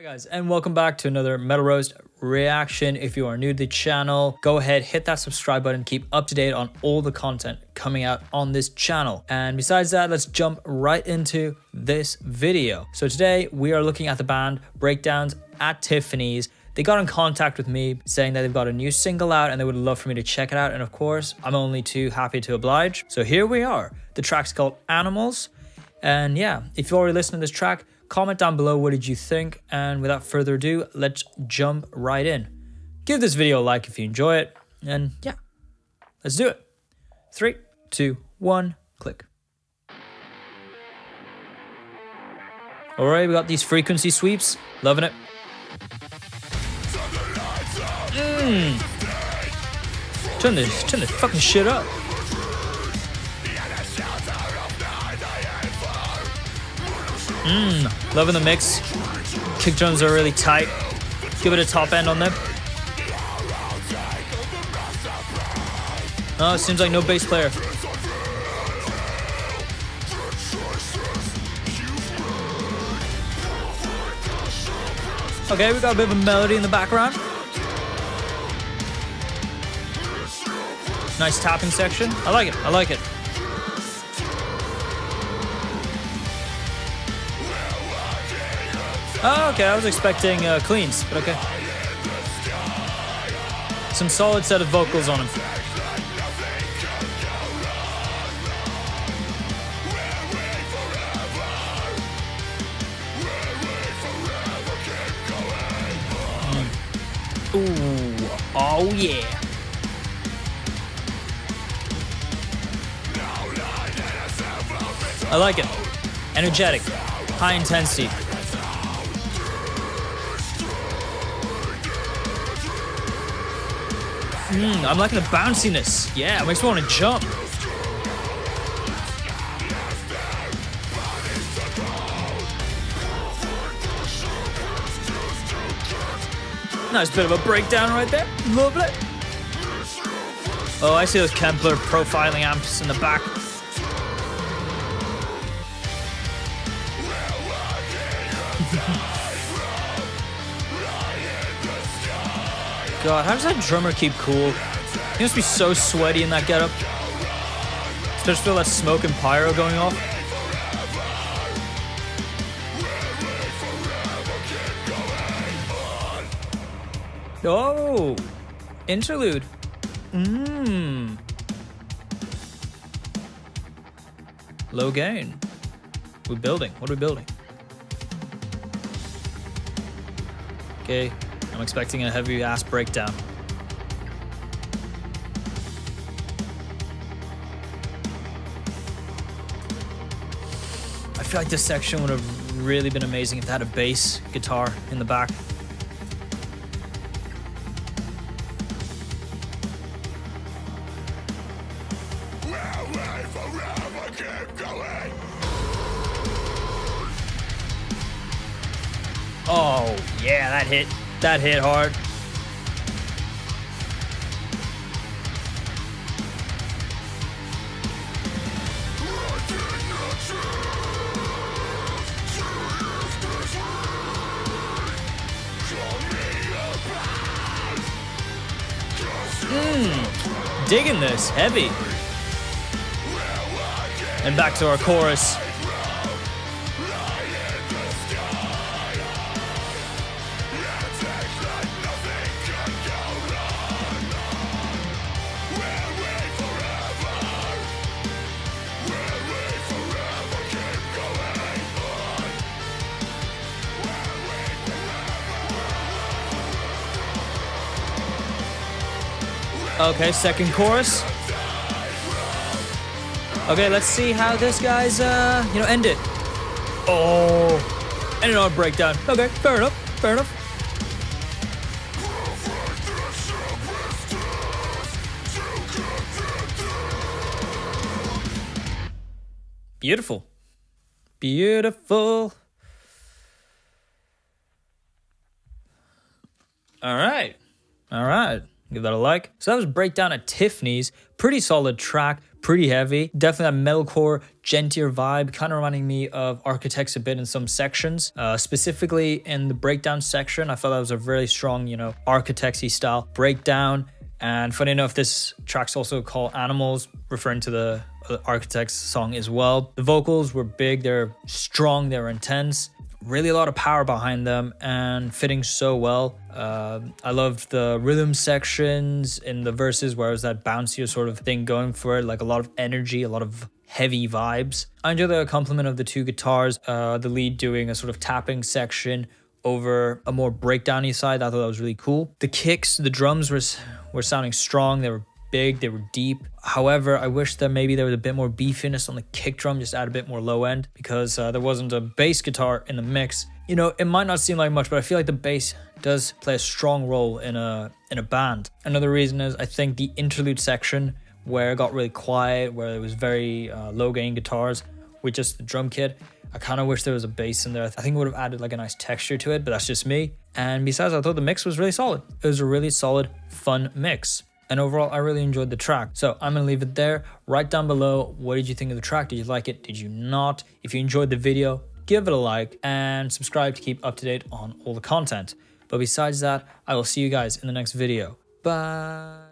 Hi guys and welcome back to another Metal Roast reaction. If you are new to the channel, go ahead, hit that subscribe button, keep up to date on all the content coming out on this channel. And besides that, let's jump right into this video. So today we are looking at the band Breakdowns at Tiffany's. They got in contact with me saying that they've got a new single out and they would love for me to check it out. And of course, I'm only too happy to oblige. So here we are. The track's called Animals. And yeah, if you already listened to this track, Comment down below what did you think, and without further ado, let's jump right in. Give this video a like if you enjoy it, and yeah, let's do it. Three, two, one, click. Alright, we got these frequency sweeps. Loving it. Mmm. Turn this, turn this fucking shit up. Mmm, loving the mix. Kick drums are really tight. Give it a top end on them. Oh, seems like no bass player. Okay, we got a bit of a melody in the background. Nice tapping section. I like it. I like it. Oh, okay. I was expecting uh, cleans, but okay. Some solid set of vocals on him. Mm. Ooh, oh yeah. I like it. Energetic, high intensity. Mm, I'm liking the bounciness. Yeah, it makes me want to jump. Nice bit of a breakdown right there. Lovely. Oh, I see those Kemper profiling amps in the back. God, how does that drummer keep cool? He must be so sweaty in that getup. Especially with that smoke and pyro going off. Oh, interlude. Mmm. Low gain. We're building. What are we building? Okay, I'm expecting a heavy ass breakdown. I feel like this section would have really been amazing if it had a bass guitar in the back. Oh, yeah, that hit. That hit hard. Mmm, digging this, heavy. And back to our chorus. Okay, second chorus. Okay, let's see how this guy's, uh, you know, end it. Oh, and another breakdown. Okay, fair enough, fair enough. Beautiful. Beautiful. All right. All right. Give that a like. So that was Breakdown at Tiffany's. Pretty solid track, pretty heavy. Definitely that metalcore, gentler vibe, kind of reminding me of Architects a bit in some sections. Uh, specifically in the breakdown section, I felt that was a very strong, you know, Architectsy style breakdown. And funny enough, this track's also called Animals, referring to the Architects song as well. The vocals were big, they're strong, they're intense really a lot of power behind them and fitting so well. Uh, I loved the rhythm sections in the verses where it was that bouncier sort of thing going for it, like a lot of energy, a lot of heavy vibes. I enjoy the complement of the two guitars, uh, the lead doing a sort of tapping section over a more breakdowny side. I thought that was really cool. The kicks, the drums were were sounding strong. They were big, they were deep. However, I wish that maybe there was a bit more beefiness on the kick drum, just add a bit more low end because uh, there wasn't a bass guitar in the mix. You know, it might not seem like much, but I feel like the bass does play a strong role in a in a band. Another reason is I think the interlude section where it got really quiet, where it was very uh, low gain guitars with just the drum kit. I kind of wish there was a bass in there. I think it would have added like a nice texture to it, but that's just me. And besides, I thought the mix was really solid. It was a really solid, fun mix. And overall, I really enjoyed the track. So I'm gonna leave it there. Write down below, what did you think of the track? Did you like it? Did you not? If you enjoyed the video, give it a like and subscribe to keep up to date on all the content. But besides that, I will see you guys in the next video. Bye.